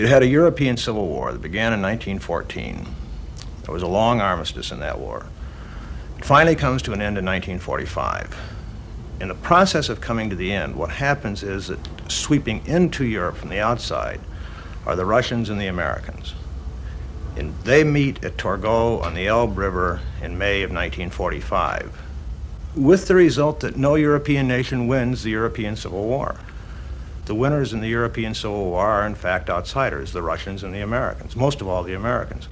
You had a European Civil War that began in 1914. There was a long armistice in that war. It finally comes to an end in 1945. In the process of coming to the end, what happens is that sweeping into Europe from the outside are the Russians and the Americans. And they meet at Torgau on the Elbe River in May of 1945, with the result that no European nation wins the European Civil War. The winners in the European Civil War are, in fact, outsiders, the Russians and the Americans, most of all the Americans.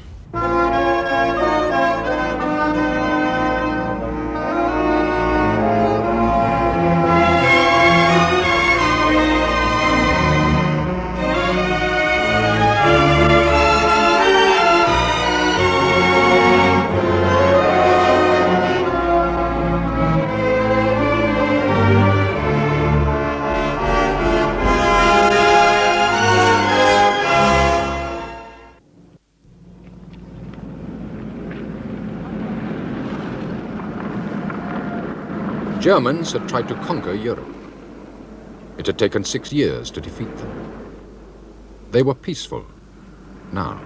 Germans had tried to conquer Europe. It had taken six years to defeat them. They were peaceful now.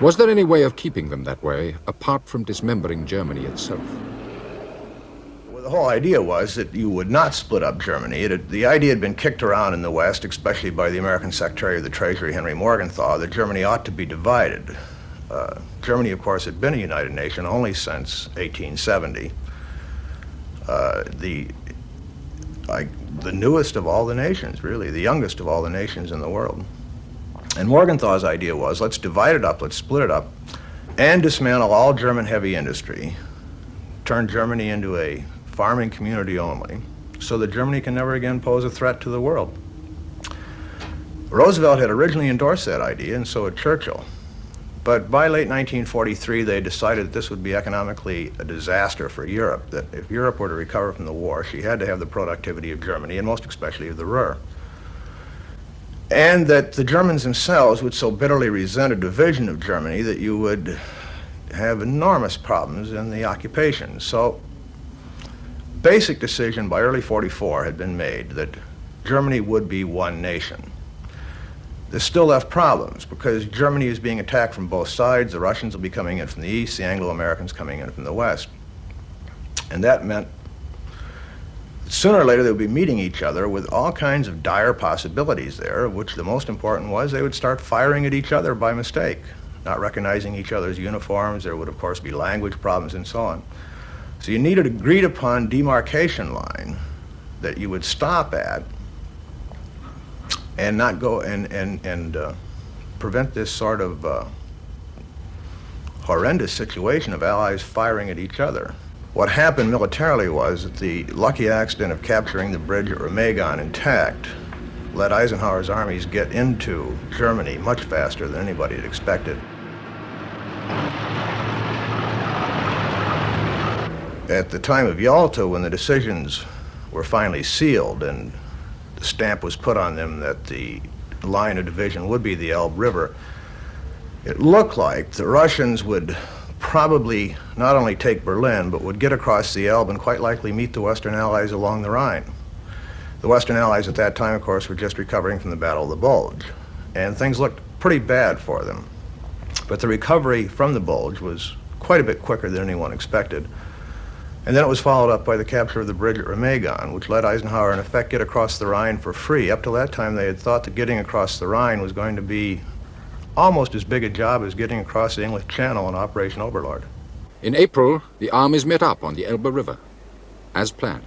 Was there any way of keeping them that way, apart from dismembering Germany itself? Well, the whole idea was that you would not split up Germany. Had, the idea had been kicked around in the West, especially by the American Secretary of the Treasury, Henry Morgenthau, that Germany ought to be divided. Uh, Germany, of course, had been a united nation only since 1870. Uh, the like the newest of all the nations, really, the youngest of all the nations in the world. And Morgenthau's idea was let's divide it up, let's split it up, and dismantle all German heavy industry, turn Germany into a farming community only, so that Germany can never again pose a threat to the world. Roosevelt had originally endorsed that idea, and so had Churchill. But by late 1943, they decided that this would be economically a disaster for Europe, that if Europe were to recover from the war, she had to have the productivity of Germany, and most especially of the Ruhr. And that the Germans themselves would so bitterly resent a division of Germany that you would have enormous problems in the occupation. So, basic decision by early 44 had been made that Germany would be one nation. This still left problems because Germany is being attacked from both sides. The Russians will be coming in from the east, the Anglo-Americans coming in from the west. And that meant sooner or later they would be meeting each other with all kinds of dire possibilities there, of which the most important was they would start firing at each other by mistake, not recognizing each other's uniforms. There would, of course, be language problems and so on. So you needed agreed upon demarcation line that you would stop at and not go and, and, and uh, prevent this sort of uh, horrendous situation of allies firing at each other. What happened militarily was that the lucky accident of capturing the bridge at Remagen intact let Eisenhower's armies get into Germany much faster than anybody had expected. At the time of Yalta, when the decisions were finally sealed and the stamp was put on them that the line of division would be the Elbe River, it looked like the Russians would probably not only take Berlin, but would get across the Elbe and quite likely meet the Western Allies along the Rhine. The Western Allies at that time, of course, were just recovering from the Battle of the Bulge, and things looked pretty bad for them. But the recovery from the Bulge was quite a bit quicker than anyone expected. And then it was followed up by the capture of the bridge at Remagen, which let Eisenhower, in effect, get across the Rhine for free. Up to that time, they had thought that getting across the Rhine was going to be almost as big a job as getting across the English Channel in Operation Overlord. In April, the armies met up on the Elbe River, as planned.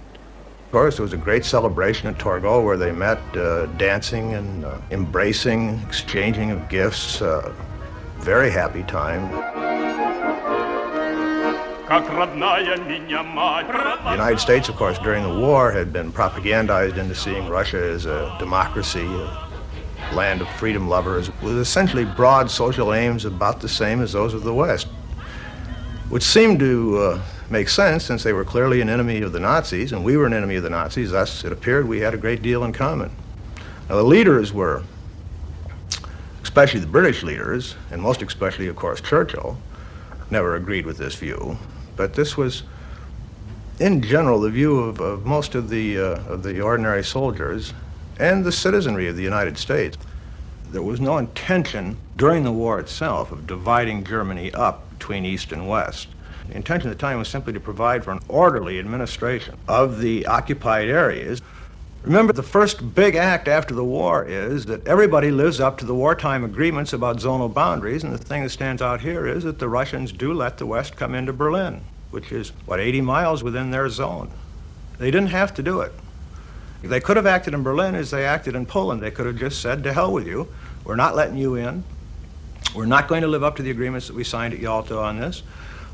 Of course, there was a great celebration at Torgau where they met, uh, dancing and uh, embracing, exchanging of gifts. Uh, very happy time. The United States, of course, during the war had been propagandized into seeing Russia as a democracy, a land of freedom lovers, with essentially broad social aims about the same as those of the West, which seemed to uh, make sense since they were clearly an enemy of the Nazis and we were an enemy of the Nazis. Thus, it appeared we had a great deal in common. Now, the leaders were, especially the British leaders, and most especially, of course, Churchill, never agreed with this view. But this was, in general, the view of, of most of the, uh, of the ordinary soldiers and the citizenry of the United States. There was no intention during the war itself of dividing Germany up between East and West. The intention at the time was simply to provide for an orderly administration of the occupied areas. Remember, the first big act after the war is that everybody lives up to the wartime agreements about zonal boundaries, and the thing that stands out here is that the Russians do let the West come into Berlin, which is, what, 80 miles within their zone. They didn't have to do it. They could have acted in Berlin as they acted in Poland. They could have just said, to hell with you. We're not letting you in. We're not going to live up to the agreements that we signed at Yalta on this.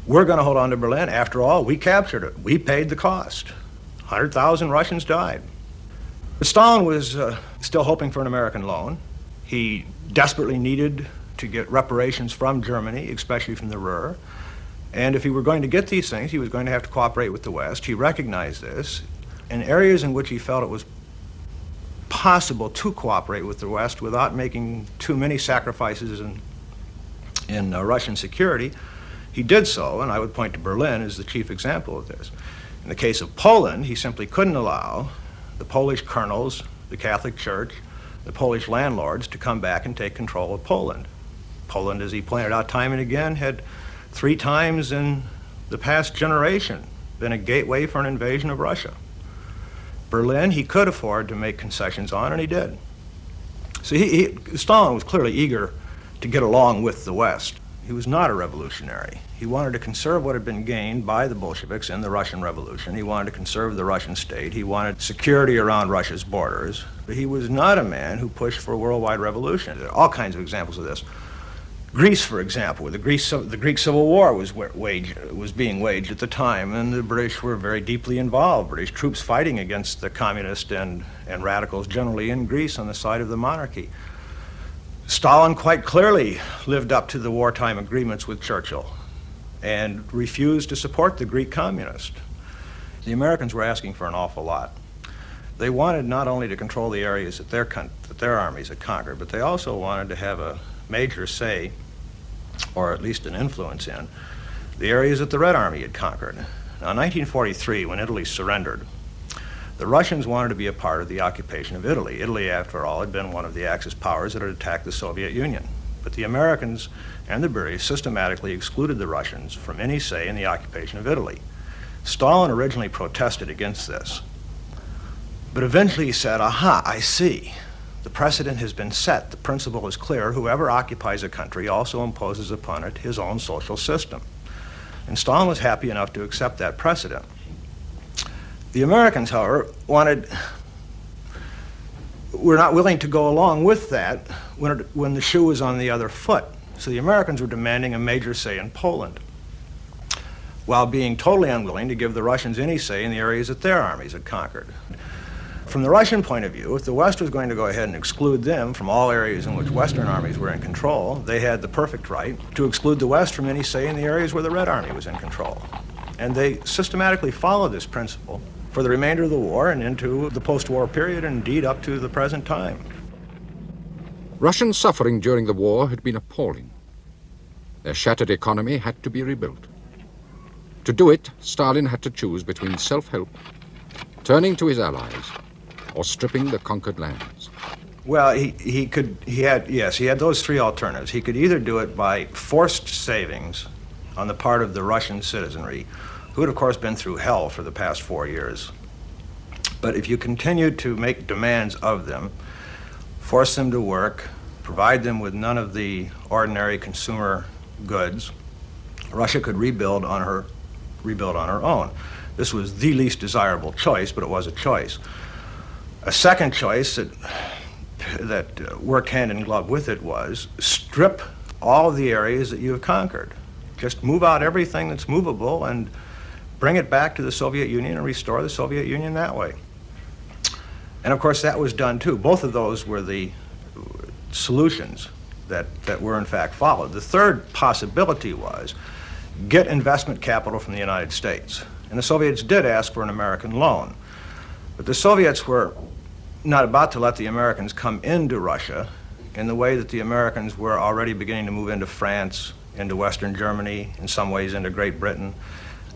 We're going to hold on to Berlin. After all, we captured it. We paid the cost. 100,000 Russians died. But Stalin was uh, still hoping for an American loan. He desperately needed to get reparations from Germany, especially from the Ruhr. And if he were going to get these things, he was going to have to cooperate with the West. He recognized this. In areas in which he felt it was possible to cooperate with the West without making too many sacrifices in, in uh, Russian security, he did so, and I would point to Berlin as the chief example of this. In the case of Poland, he simply couldn't allow the Polish colonels, the Catholic Church, the Polish landlords to come back and take control of Poland. Poland, as he pointed out time and again, had three times in the past generation been a gateway for an invasion of Russia. Berlin, he could afford to make concessions on, and he did. So he, he, Stalin was clearly eager to get along with the West. He was not a revolutionary. He wanted to conserve what had been gained by the Bolsheviks in the Russian Revolution. He wanted to conserve the Russian state. He wanted security around Russia's borders. But he was not a man who pushed for a worldwide revolution. There are all kinds of examples of this. Greece, for example, the, Greece, the Greek Civil War was, waged, was being waged at the time, and the British were very deeply involved. British troops fighting against the communists and, and radicals generally in Greece on the side of the monarchy. Stalin quite clearly lived up to the wartime agreements with Churchill and refused to support the Greek communists. The Americans were asking for an awful lot. They wanted not only to control the areas that their, that their armies had conquered, but they also wanted to have a major say, or at least an influence in, the areas that the Red Army had conquered. Now, in 1943, when Italy surrendered, the Russians wanted to be a part of the occupation of Italy. Italy, after all, had been one of the Axis powers that had attacked the Soviet Union. But the Americans and the British systematically excluded the Russians from any say in the occupation of Italy. Stalin originally protested against this. But eventually he said, aha, I see. The precedent has been set. The principle is clear. Whoever occupies a country also imposes upon it his own social system. And Stalin was happy enough to accept that precedent. The Americans, however, wanted, were not willing to go along with that when, it, when the shoe was on the other foot. So the Americans were demanding a major say in Poland, while being totally unwilling to give the Russians any say in the areas that their armies had conquered. From the Russian point of view, if the West was going to go ahead and exclude them from all areas in which Western armies were in control, they had the perfect right to exclude the West from any say in the areas where the Red Army was in control. And they systematically followed this principle for the remainder of the war and into the post-war period, and indeed up to the present time. Russian suffering during the war had been appalling. Their shattered economy had to be rebuilt. To do it, Stalin had to choose between self-help, turning to his allies, or stripping the conquered lands? Well, he, he could, he had, yes, he had those three alternatives. He could either do it by forced savings on the part of the Russian citizenry, who had, of course, been through hell for the past four years. But if you continued to make demands of them, force them to work, provide them with none of the ordinary consumer goods, Russia could rebuild on her, rebuild on her own. This was the least desirable choice, but it was a choice. A second choice that, that uh, worked hand in glove with it was strip all the areas that you have conquered. Just move out everything that's movable and bring it back to the Soviet Union and restore the Soviet Union that way. And of course, that was done too. Both of those were the solutions that, that were in fact followed. The third possibility was get investment capital from the United States. And the Soviets did ask for an American loan. But the Soviets were not about to let the Americans come into Russia in the way that the Americans were already beginning to move into France, into Western Germany, in some ways into Great Britain,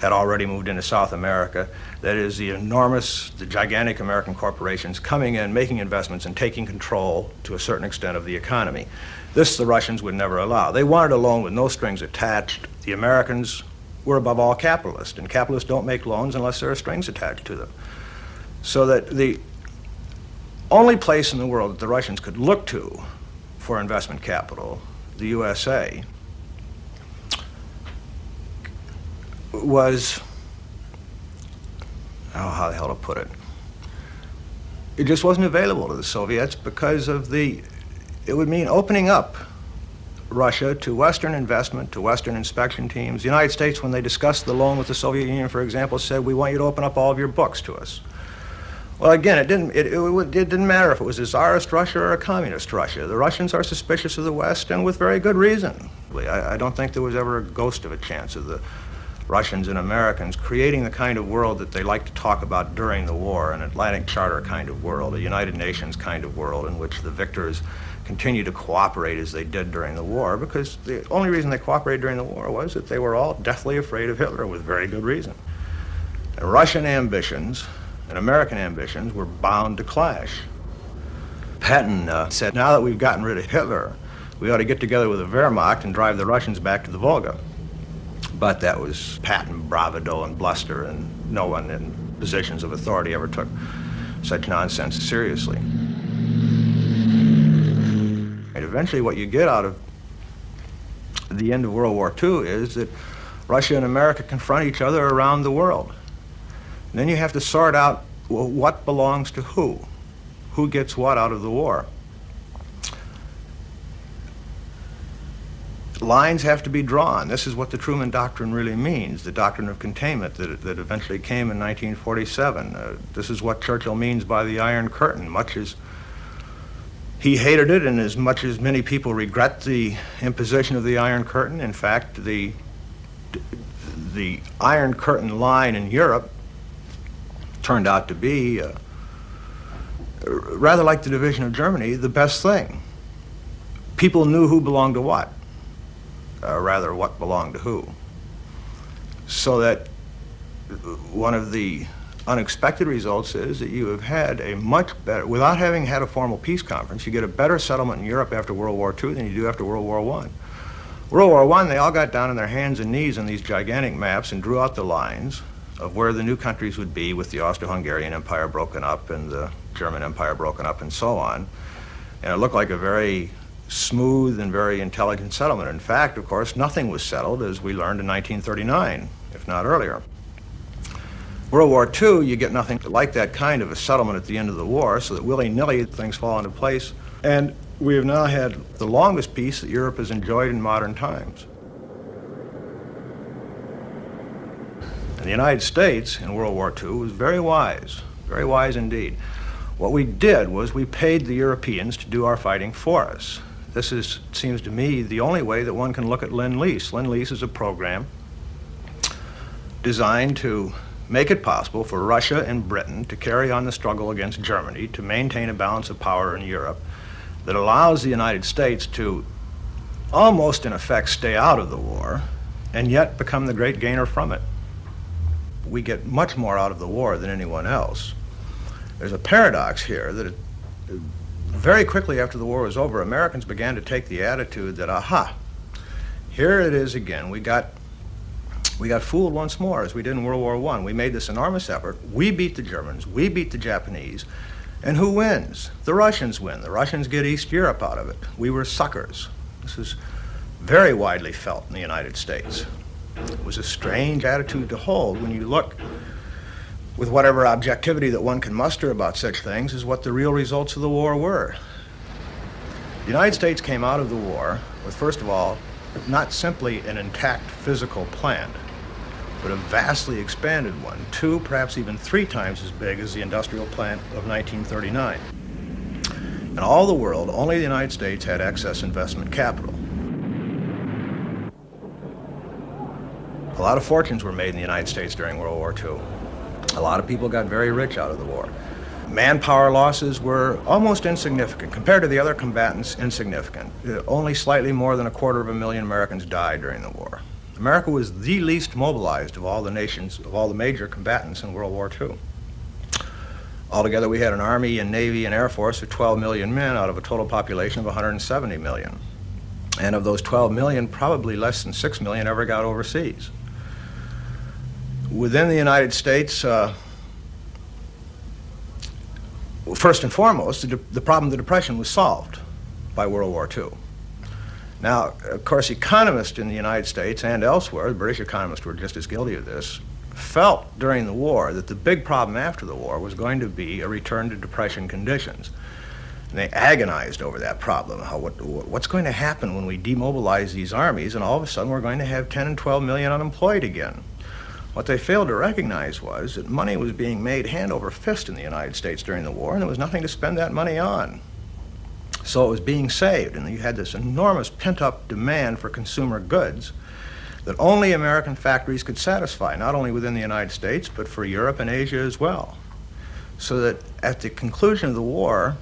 had already moved into South America. That is, the enormous, the gigantic American corporations coming in, making investments, and taking control to a certain extent of the economy. This the Russians would never allow. They wanted a loan with no strings attached. The Americans were above all capitalists, and capitalists don't make loans unless there are strings attached to them. So that the only place in the world that the Russians could look to for investment capital, the USA, was, oh, how the hell to put it? It just wasn't available to the Soviets because of the, it would mean opening up Russia to Western investment, to Western inspection teams. The United States, when they discussed the loan with the Soviet Union, for example, said, we want you to open up all of your books to us. Well, again, it didn't, it, it, it, didn't matter if it was a czarist Russia or a communist Russia. The Russians are suspicious of the West, and with very good reason. I, I don't think there was ever a ghost of a chance of the Russians and Americans creating the kind of world that they like to talk about during the war, an Atlantic Charter kind of world, a United Nations kind of world in which the victors continue to cooperate as they did during the war, because the only reason they cooperated during the war was that they were all deathly afraid of Hitler with very good reason. And Russian ambitions and American ambitions were bound to clash. Patton uh, said, now that we've gotten rid of Hitler, we ought to get together with the Wehrmacht and drive the Russians back to the Volga. But that was patent bravado and bluster, and no one in positions of authority ever took such nonsense seriously. And eventually, what you get out of the end of World War II is that Russia and America confront each other around the world. And then you have to sort out well, what belongs to who, who gets what out of the war. Lines have to be drawn. This is what the Truman Doctrine really means, the doctrine of containment that, that eventually came in 1947. Uh, this is what Churchill means by the Iron Curtain, much as he hated it and as much as many people regret the imposition of the Iron Curtain. In fact, the, the Iron Curtain line in Europe turned out to be, uh, rather like the division of Germany, the best thing. People knew who belonged to what uh, rather what belonged to who. So that one of the unexpected results is that you have had a much better, without having had a formal peace conference, you get a better settlement in Europe after World War II than you do after World War I. World War I, they all got down on their hands and knees on these gigantic maps and drew out the lines of where the new countries would be with the Austro-Hungarian Empire broken up and the German Empire broken up and so on. And it looked like a very smooth and very intelligent settlement. In fact, of course, nothing was settled, as we learned in 1939, if not earlier. World War II, you get nothing like that kind of a settlement at the end of the war, so that willy-nilly things fall into place. And we have now had the longest peace that Europe has enjoyed in modern times. And the United States in World War II was very wise, very wise indeed. What we did was we paid the Europeans to do our fighting for us. This is, seems to me, the only way that one can look at Lend-Lease. Lend-Lease is a program designed to make it possible for Russia and Britain to carry on the struggle against Germany, to maintain a balance of power in Europe, that allows the United States to almost in effect stay out of the war and yet become the great gainer from it. We get much more out of the war than anyone else. There's a paradox here that it, very quickly after the war was over, Americans began to take the attitude that, aha, here it is again. We got, we got fooled once more, as we did in World War I. We made this enormous effort. We beat the Germans. We beat the Japanese. And who wins? The Russians win. The Russians get East Europe out of it. We were suckers. This is very widely felt in the United States. It was a strange attitude to hold when you look with whatever objectivity that one can muster about such things, is what the real results of the war were. The United States came out of the war with, first of all, not simply an intact physical plant, but a vastly expanded one, two, perhaps even three times as big as the industrial plant of 1939. In all the world, only the United States had excess investment capital. A lot of fortunes were made in the United States during World War II. A lot of people got very rich out of the war. Manpower losses were almost insignificant. Compared to the other combatants, insignificant. Uh, only slightly more than a quarter of a million Americans died during the war. America was the least mobilized of all the nations, of all the major combatants in World War II. Altogether, we had an Army and Navy and Air Force of 12 million men out of a total population of 170 million. And of those 12 million, probably less than 6 million ever got overseas. Within the United States, uh, first and foremost, the, the problem of the Depression was solved by World War II. Now, of course, economists in the United States and elsewhere, the British economists were just as guilty of this, felt during the war that the big problem after the war was going to be a return to Depression conditions. And they agonized over that problem. How, what, what's going to happen when we demobilize these armies and all of a sudden we're going to have 10 and 12 million unemployed again? What they failed to recognize was that money was being made hand over fist in the United States during the war, and there was nothing to spend that money on. So it was being saved, and you had this enormous pent up demand for consumer goods that only American factories could satisfy, not only within the United States, but for Europe and Asia as well. So that at the conclusion of the war,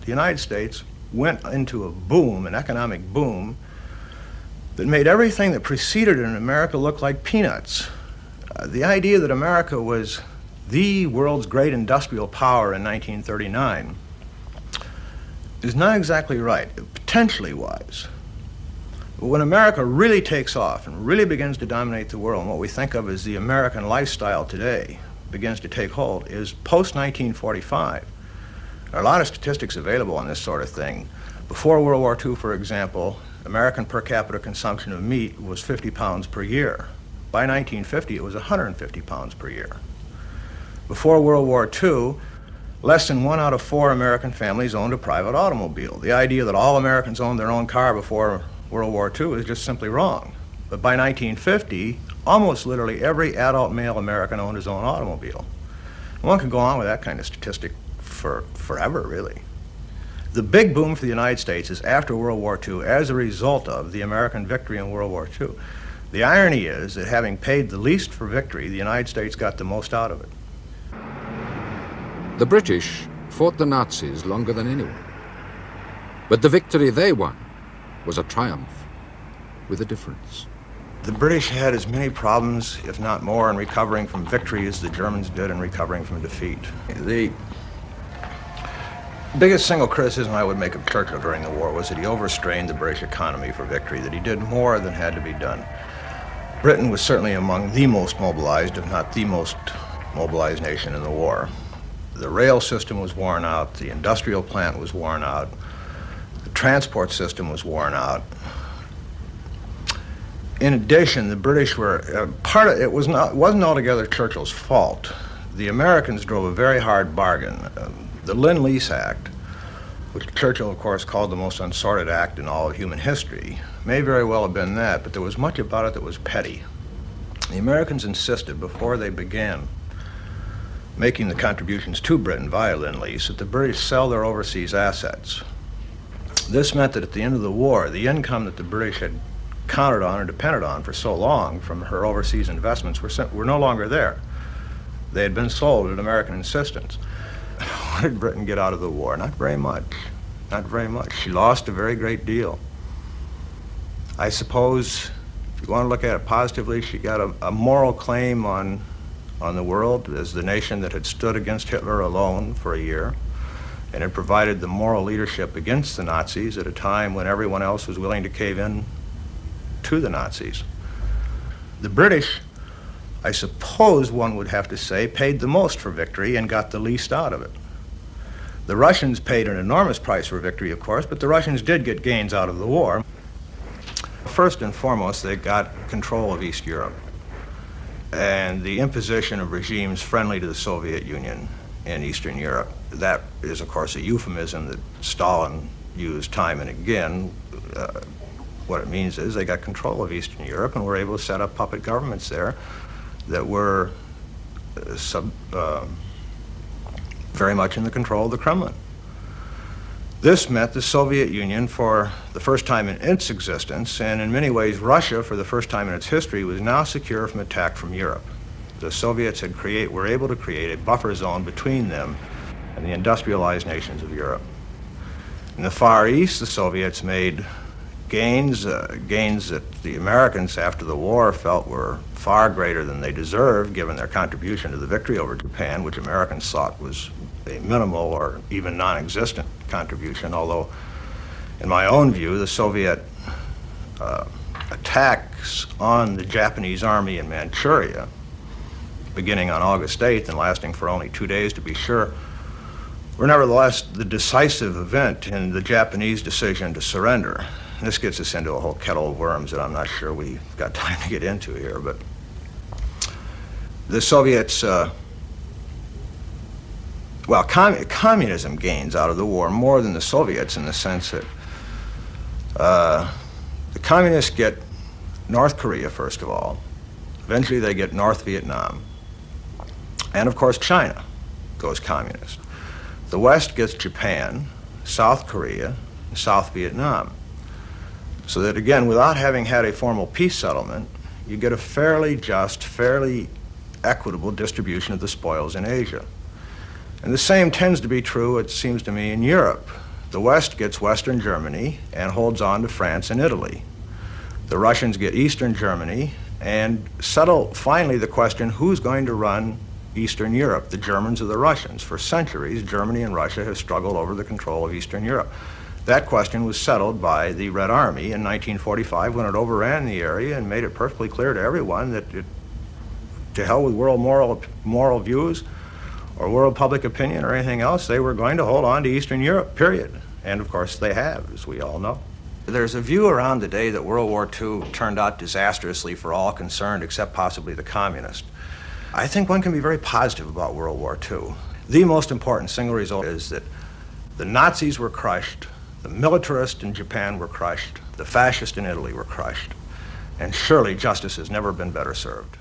the United States went into a boom, an economic boom, that made everything that preceded it in America look like peanuts. Uh, the idea that America was the world's great industrial power in 1939 is not exactly right. It potentially was. But when America really takes off and really begins to dominate the world, and what we think of as the American lifestyle today begins to take hold, is post 1945. There are a lot of statistics available on this sort of thing. Before World War II, for example, American per capita consumption of meat was 50 pounds per year. By 1950, it was 150 pounds per year. Before World War II, less than one out of four American families owned a private automobile. The idea that all Americans owned their own car before World War II is just simply wrong. But by 1950, almost literally every adult male American owned his own automobile. One could go on with that kind of statistic for forever, really. The big boom for the United States is after World War II as a result of the American victory in World War II. The irony is that having paid the least for victory, the United States got the most out of it. The British fought the Nazis longer than anyone. But the victory they won was a triumph with a difference. The British had as many problems, if not more, in recovering from victory as the Germans did in recovering from defeat. The biggest single criticism I would make of Churchill during the war was that he overstrained the British economy for victory, that he did more than had to be done. Britain was certainly among the most mobilized, if not the most mobilized nation in the war. The rail system was worn out, the industrial plant was worn out, the transport system was worn out. In addition, the British were uh, part of it was not wasn't altogether Churchill's fault. The Americans drove a very hard bargain. Uh, the Lend Lease Act, which Churchill, of course, called the most unsorted act in all of human history, may very well have been that, but there was much about it that was petty. The Americans insisted before they began making the contributions to Britain via Lend Lease that the British sell their overseas assets. This meant that at the end of the war, the income that the British had counted on or depended on for so long from her overseas investments were, were no longer there. They had been sold at American insistence. What did Britain get out of the war? Not very much. Not very much. She lost a very great deal. I suppose, if you want to look at it positively, she got a, a moral claim on, on the world as the nation that had stood against Hitler alone for a year and had provided the moral leadership against the Nazis at a time when everyone else was willing to cave in to the Nazis. The British, I suppose one would have to say, paid the most for victory and got the least out of it. The Russians paid an enormous price for victory, of course, but the Russians did get gains out of the war. First and foremost, they got control of East Europe and the imposition of regimes friendly to the Soviet Union in Eastern Europe. That is, of course, a euphemism that Stalin used time and again. Uh, what it means is they got control of Eastern Europe and were able to set up puppet governments there that were uh, sub, uh, very much in the control of the Kremlin. This meant the Soviet Union, for the first time in its existence, and in many ways Russia, for the first time in its history, was now secure from attack from Europe the Soviets had create, were able to create a buffer zone between them and the industrialized nations of Europe. In the Far East, the Soviets made gains, uh, gains that the Americans after the war felt were far greater than they deserved given their contribution to the victory over Japan, which Americans thought was a minimal or even non-existent contribution, although in my own view, the Soviet uh, attacks on the Japanese army in Manchuria, beginning on August 8th and lasting for only two days to be sure, were nevertheless the decisive event in the Japanese decision to surrender. This gets us into a whole kettle of worms that I'm not sure we've got time to get into here, but the Soviets, uh, well, com communism gains out of the war more than the Soviets in the sense that uh, the communists get North Korea, first of all. Eventually, they get North Vietnam. And of course, China goes communist. The West gets Japan, South Korea, and South Vietnam. So that, again, without having had a formal peace settlement, you get a fairly just, fairly equitable distribution of the spoils in Asia. And the same tends to be true, it seems to me, in Europe. The West gets Western Germany and holds on to France and Italy. The Russians get Eastern Germany and settle finally the question who's going to run Eastern Europe, the Germans or the Russians. For centuries, Germany and Russia have struggled over the control of Eastern Europe. That question was settled by the Red Army in 1945 when it overran the area and made it perfectly clear to everyone that it, to hell with world moral, moral views or world public opinion or anything else, they were going to hold on to Eastern Europe, period. And of course they have, as we all know. There's a view around today that World War II turned out disastrously for all concerned except possibly the communists. I think one can be very positive about World War II. The most important single result is that the Nazis were crushed, the militarists in Japan were crushed, the fascists in Italy were crushed, and surely justice has never been better served.